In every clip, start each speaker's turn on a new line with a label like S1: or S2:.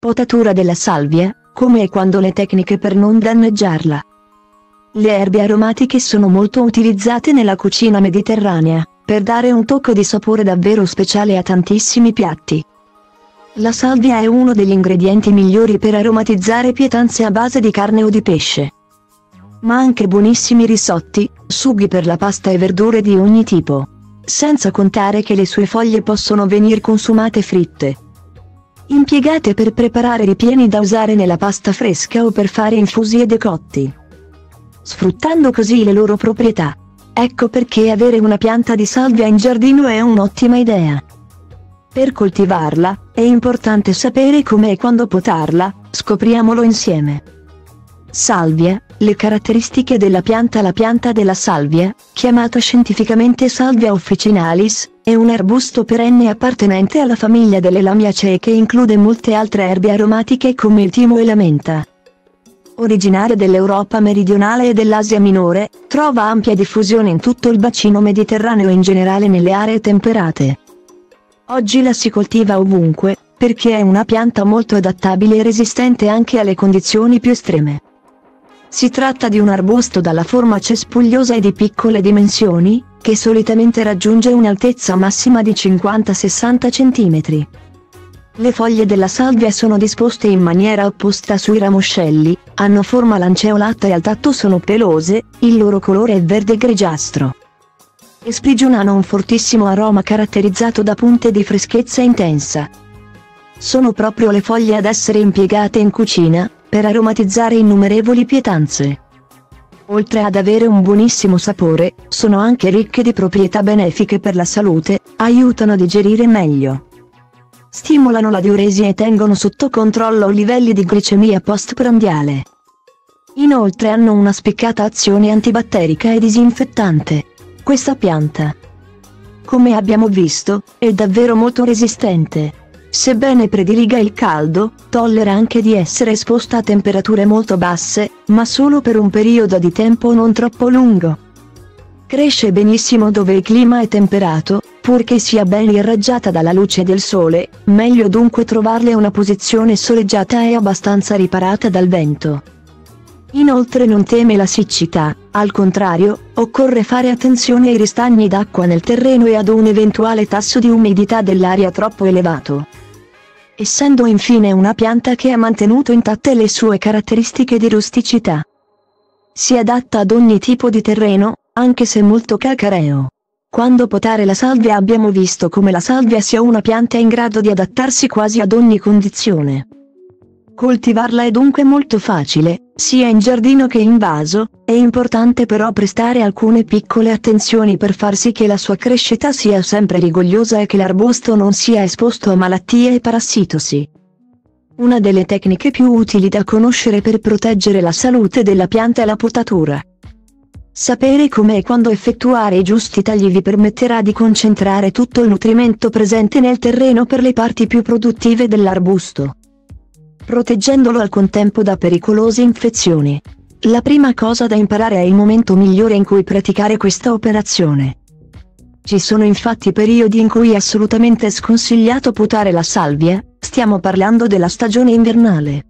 S1: Potatura della salvia, come e quando le tecniche per non danneggiarla. Le erbe aromatiche sono molto utilizzate nella cucina mediterranea, per dare un tocco di sapore davvero speciale a tantissimi piatti. La salvia è uno degli ingredienti migliori per aromatizzare pietanze a base di carne o di pesce. Ma anche buonissimi risotti, sughi per la pasta e verdure di ogni tipo. Senza contare che le sue foglie possono venire consumate fritte. Impiegate per preparare ripieni da usare nella pasta fresca o per fare infusi e decotti. Sfruttando così le loro proprietà. Ecco perché avere una pianta di salvia in giardino è un'ottima idea. Per coltivarla, è importante sapere come e quando potarla, scopriamolo insieme. Salvia, le caratteristiche della pianta La pianta della salvia, chiamata scientificamente Salvia officinalis, è un arbusto perenne appartenente alla famiglia delle lamiacee che include molte altre erbe aromatiche come il timo e la menta. Originaria dell'Europa meridionale e dell'Asia minore, trova ampia diffusione in tutto il bacino mediterraneo e in generale nelle aree temperate. Oggi la si coltiva ovunque, perché è una pianta molto adattabile e resistente anche alle condizioni più estreme. Si tratta di un arbusto dalla forma cespugliosa e di piccole dimensioni, che solitamente raggiunge un'altezza massima di 50-60 cm. Le foglie della salvia sono disposte in maniera opposta sui ramoscelli, hanno forma lanceolata e al tatto sono pelose, il loro colore è verde grigiastro e sprigionano un fortissimo aroma caratterizzato da punte di freschezza intensa. Sono proprio le foglie ad essere impiegate in cucina, per aromatizzare innumerevoli pietanze. Oltre ad avere un buonissimo sapore, sono anche ricche di proprietà benefiche per la salute, aiutano a digerire meglio. Stimolano la diuresi e tengono sotto controllo livelli di glicemia postprandiale. Inoltre hanno una spiccata azione antibatterica e disinfettante. Questa pianta, come abbiamo visto, è davvero molto resistente. Sebbene prediliga il caldo, tollera anche di essere esposta a temperature molto basse, ma solo per un periodo di tempo non troppo lungo. Cresce benissimo dove il clima è temperato, purché sia ben irraggiata dalla luce del sole, meglio dunque trovarle una posizione soleggiata e abbastanza riparata dal vento. Inoltre non teme la siccità, al contrario, occorre fare attenzione ai ristagni d'acqua nel terreno e ad un eventuale tasso di umidità dell'aria troppo elevato. Essendo infine una pianta che ha mantenuto intatte le sue caratteristiche di rusticità. Si adatta ad ogni tipo di terreno, anche se molto calcareo. Quando potare la salvia abbiamo visto come la salvia sia una pianta in grado di adattarsi quasi ad ogni condizione. Coltivarla è dunque molto facile, sia in giardino che in vaso, è importante però prestare alcune piccole attenzioni per far sì che la sua crescita sia sempre rigogliosa e che l'arbusto non sia esposto a malattie e parassitosi. Una delle tecniche più utili da conoscere per proteggere la salute della pianta è la potatura. Sapere come e quando effettuare i giusti tagli vi permetterà di concentrare tutto il nutrimento presente nel terreno per le parti più produttive dell'arbusto proteggendolo al contempo da pericolose infezioni. La prima cosa da imparare è il momento migliore in cui praticare questa operazione. Ci sono infatti periodi in cui è assolutamente sconsigliato potare la salvia, stiamo parlando della stagione invernale.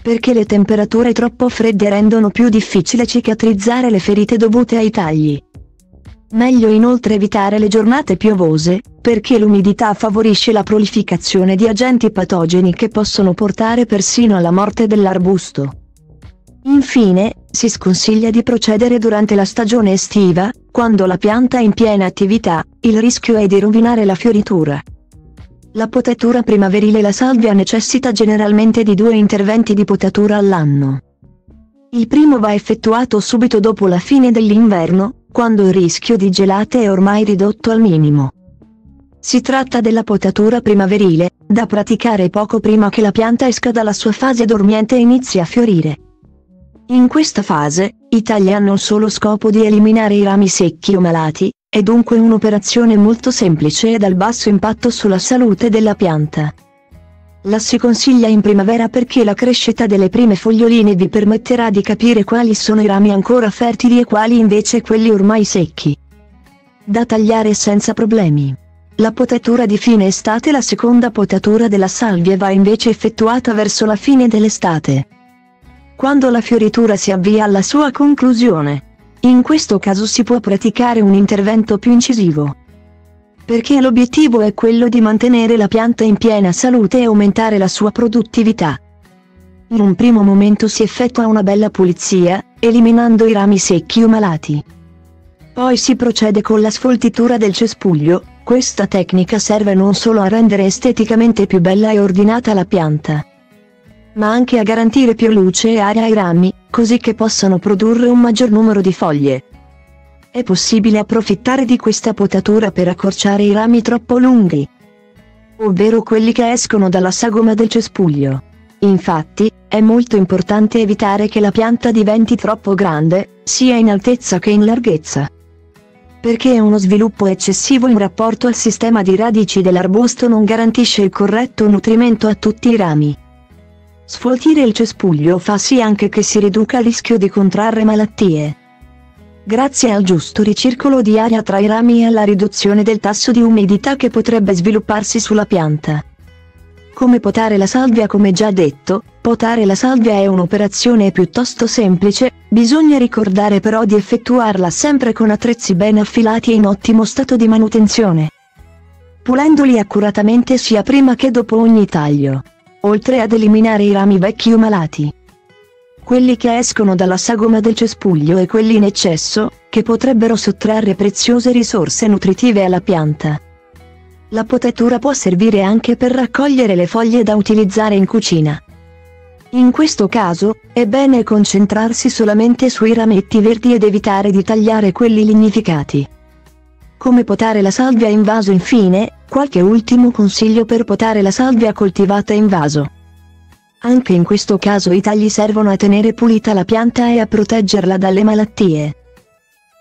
S1: Perché le temperature troppo fredde rendono più difficile cicatrizzare le ferite dovute ai tagli. Meglio inoltre evitare le giornate piovose, perché l'umidità favorisce la prolificazione di agenti patogeni che possono portare persino alla morte dell'arbusto. Infine, si sconsiglia di procedere durante la stagione estiva, quando la pianta è in piena attività, il rischio è di rovinare la fioritura. La potatura primaverile La salvia necessita generalmente di due interventi di potatura all'anno. Il primo va effettuato subito dopo la fine dell'inverno, quando il rischio di gelate è ormai ridotto al minimo. Si tratta della potatura primaverile, da praticare poco prima che la pianta esca dalla sua fase dormiente e inizi a fiorire. In questa fase, i tagli hanno il solo scopo di eliminare i rami secchi o malati, è dunque un'operazione molto semplice e dal basso impatto sulla salute della pianta. La si consiglia in primavera perché la crescita delle prime foglioline vi permetterà di capire quali sono i rami ancora fertili e quali invece quelli ormai secchi. Da tagliare senza problemi. la potatura di fine estate la seconda potatura della salvia va invece effettuata verso la fine dell'estate. Quando la fioritura si avvia alla sua conclusione. In questo caso si può praticare un intervento più incisivo. Perché l'obiettivo è quello di mantenere la pianta in piena salute e aumentare la sua produttività. In un primo momento si effettua una bella pulizia, eliminando i rami secchi o malati. Poi si procede con la sfoltitura del cespuglio, questa tecnica serve non solo a rendere esteticamente più bella e ordinata la pianta, ma anche a garantire più luce e aria ai rami, così che possano produrre un maggior numero di foglie. È possibile approfittare di questa potatura per accorciare i rami troppo lunghi, ovvero quelli che escono dalla sagoma del cespuglio. Infatti, è molto importante evitare che la pianta diventi troppo grande, sia in altezza che in larghezza perché uno sviluppo eccessivo in rapporto al sistema di radici dell'arbusto non garantisce il corretto nutrimento a tutti i rami. Sfoltire il cespuglio fa sì anche che si riduca il rischio di contrarre malattie. Grazie al giusto ricircolo di aria tra i rami e alla riduzione del tasso di umidità che potrebbe svilupparsi sulla pianta. Come potare la salvia come già detto, potare la salvia è un'operazione piuttosto semplice, bisogna ricordare però di effettuarla sempre con attrezzi ben affilati e in ottimo stato di manutenzione. Pulendoli accuratamente sia prima che dopo ogni taglio. Oltre ad eliminare i rami vecchi o malati. Quelli che escono dalla sagoma del cespuglio e quelli in eccesso, che potrebbero sottrarre preziose risorse nutritive alla pianta. La potatura può servire anche per raccogliere le foglie da utilizzare in cucina. In questo caso, è bene concentrarsi solamente sui rametti verdi ed evitare di tagliare quelli lignificati. Come potare la salvia in vaso infine, qualche ultimo consiglio per potare la salvia coltivata in vaso. Anche in questo caso i tagli servono a tenere pulita la pianta e a proteggerla dalle malattie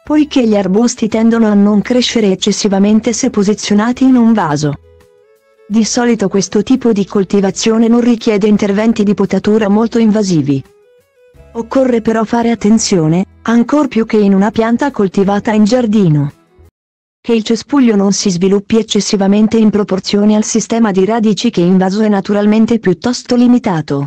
S1: poiché gli arbusti tendono a non crescere eccessivamente se posizionati in un vaso. Di solito questo tipo di coltivazione non richiede interventi di potatura molto invasivi. Occorre però fare attenzione, ancor più che in una pianta coltivata in giardino. Che il cespuglio non si sviluppi eccessivamente in proporzione al sistema di radici che in vaso è naturalmente piuttosto limitato.